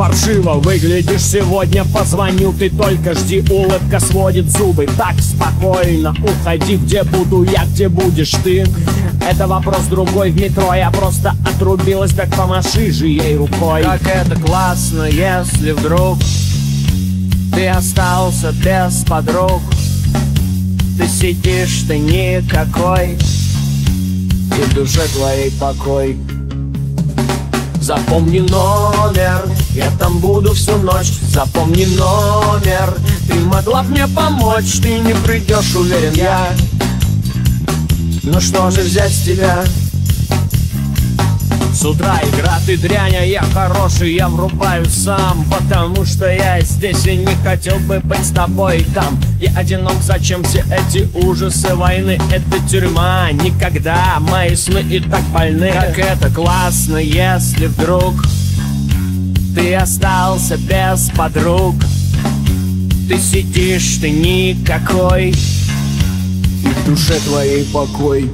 паршиво выглядишь сегодня. Позвонил ты только жди, улыбка сводит зубы. Так спокойно уходи, где буду я, где будешь ты. Это вопрос другой в метро, я просто отрубилась Так помаши же ей рукой. Как это классно, если вдруг Ты остался без подруг. Ты сидишь, ты никакой И в душе твоей покой. Запомни номер, я там буду всю ночь. Запомни номер, ты могла мне помочь. Ты не придешь, уверен я. Ну что же взять с тебя? С утра игра ты дрянь, а я хороший, я врубаю сам Потому что я здесь и не хотел бы быть с тобой там. Я одинок, зачем все эти ужасы войны? Это тюрьма, никогда. Мои сны и так больны. Как это классно, если вдруг Ты остался без подруг. Ты сидишь, ты никакой. И в душе твоей покой.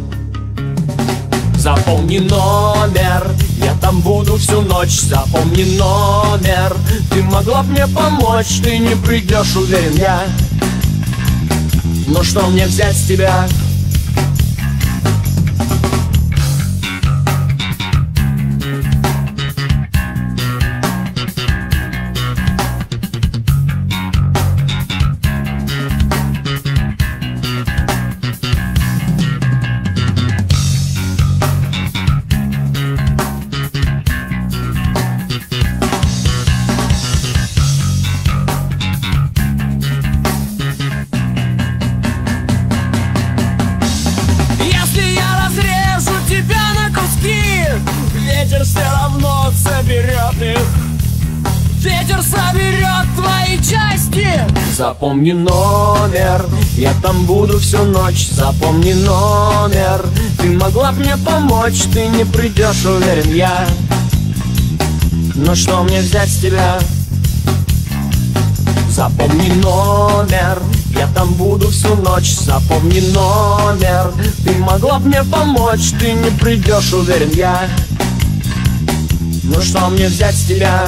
Запомни номер, я там буду всю ночь. Запомни номер, ты могла б мне помочь Ты не придешь, уверен я. Но что мне взять с тебя? Ветер все равно соберет их. Ветер соберет твои части. Запомни номер, я там буду всю ночь. Запомни номер, ты могла мне помочь Ты не придешь, уверен я. Но что мне взять с тебя? Запомни номер, я там буду всю ночь. Запомни номер, ты могла мне помочь Ты не придешь, уверен я Ну что мне взять с тебя?